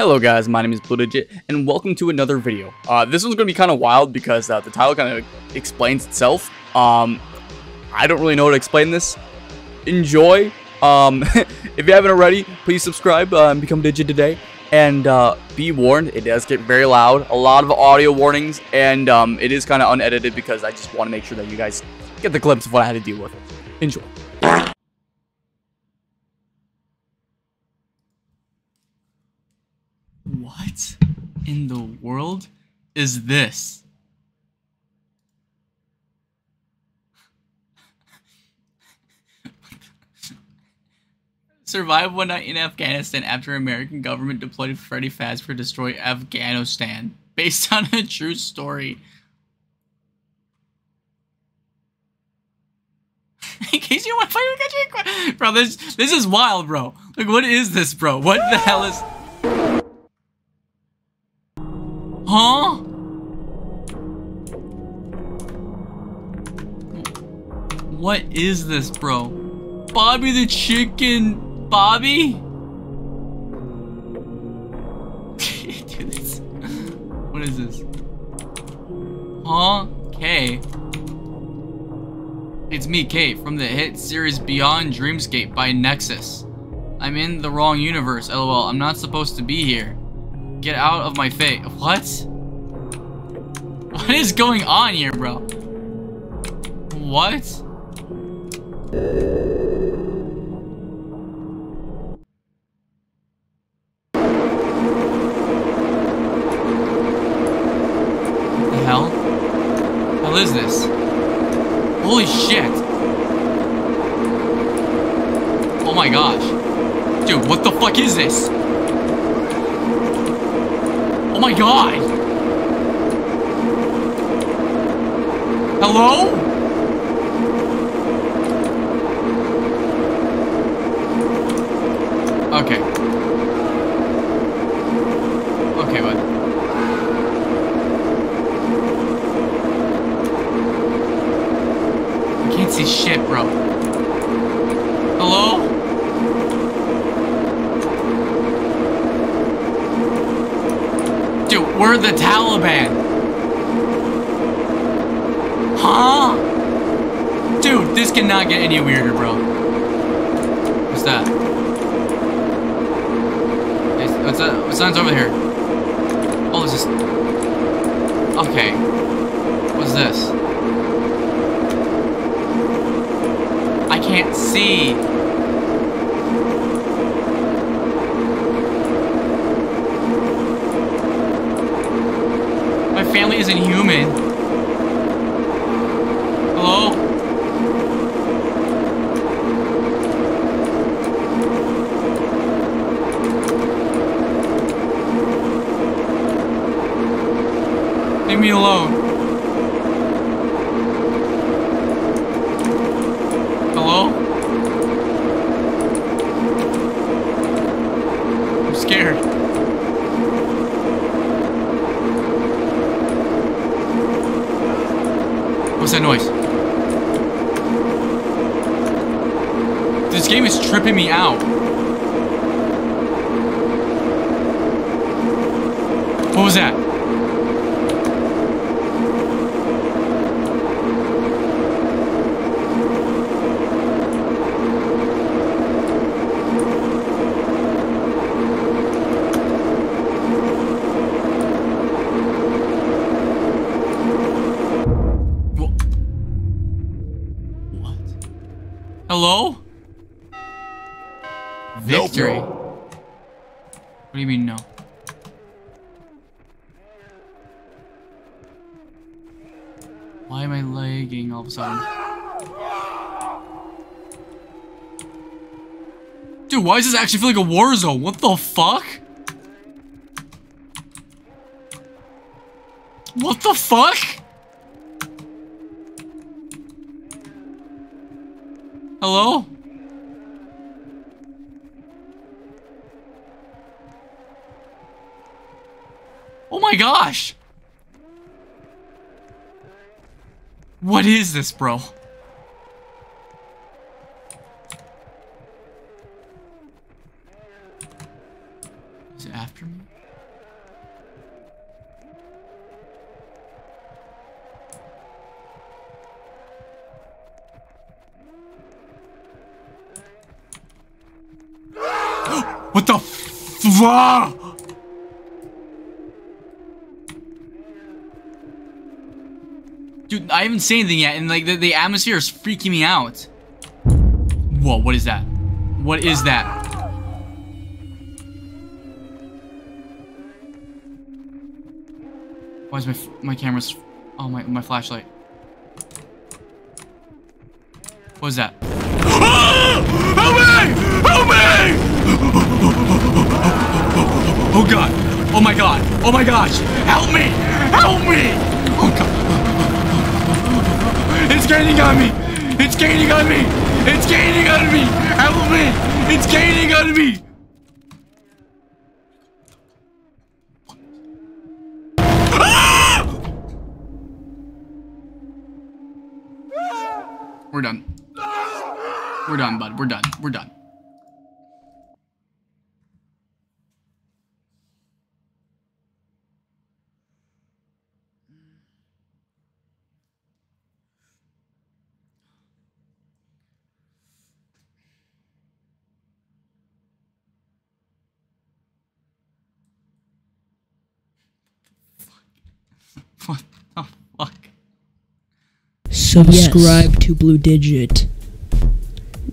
Hello guys, my name is BlueDigit, and welcome to another video. Uh, this one's to be kind of wild because uh, the title kind of explains itself. Um, I don't really know how to explain this. Enjoy. Um, if you haven't already, please subscribe uh, and become Digit today. And uh, be warned, it does get very loud, a lot of audio warnings, and um, it is kind of unedited because I just want to make sure that you guys get the glimpse of what I had to deal with. Enjoy. What in the world is this? Survive one night in Afghanistan after American government deployed Freddy Fazbear to destroy Afghanistan. Based on a true story. in case you want to find fight Bro, this, this is wild, bro. Like, what is this, bro? What the hell is... What is this, bro? Bobby the chicken... Bobby? This... What is this? Huh? K. It's me, Kate, from the hit series Beyond Dreamscape by Nexus. I'm in the wrong universe, lol. I'm not supposed to be here. Get out of my face. What? What is going on here, bro? What? The hell? Hell is this? Holy shit! Oh my gosh. Dude, what the fuck is this? Oh my god! Hello? Okay. Okay, bud. Shit, bro. Hello? Dude, we're the Taliban. Huh? Dude, this cannot get any weirder, bro. What's that? What's that? What sign's over here? Oh, this is... Okay. What's this? Can't see. My family isn't human. Hello? Leave me alone. Hello? I'm scared. What's that noise? This game is tripping me out. What was that? Hello? Victory. What do you mean no? Why am I lagging all of a sudden? Dude, why does this actually feel like a war zone? What the fuck? What the fuck? Hello? Oh my gosh! What is this, bro? Is it after me? Ah! Dude, I haven't seen anything yet, and like the, the atmosphere is freaking me out. Whoa, what is that? What is that? Why is my my camera's oh my my flashlight? What is that? Help me! Help me! Oh god! Oh my god! Oh my gosh! Help me! Help me! Oh god! It's gaining on me! It's gaining on me! It's gaining on me! Help me! It's gaining on me! We're done. We're done, bud. We're done. We're done. What the fuck? Subscribe Yes. to Blue Digit.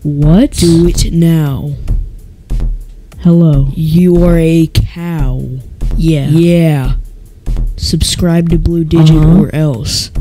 What? Do it now. Hello. You are a cow. Yeah. Yeah. Subscribe to Blue Digit Uh-huh. or else.